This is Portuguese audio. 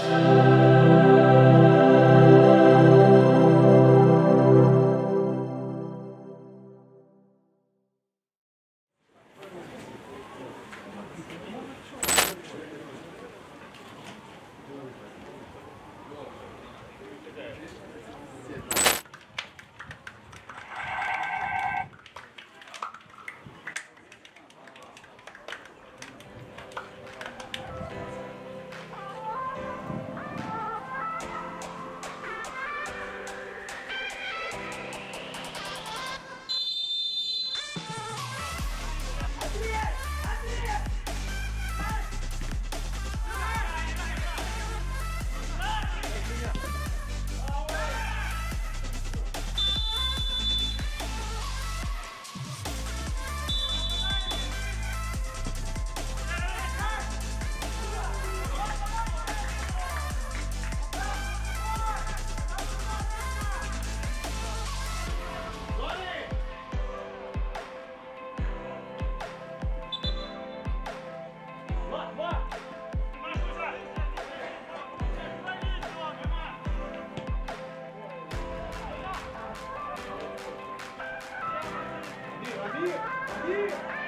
Christ. Aqui, aqui.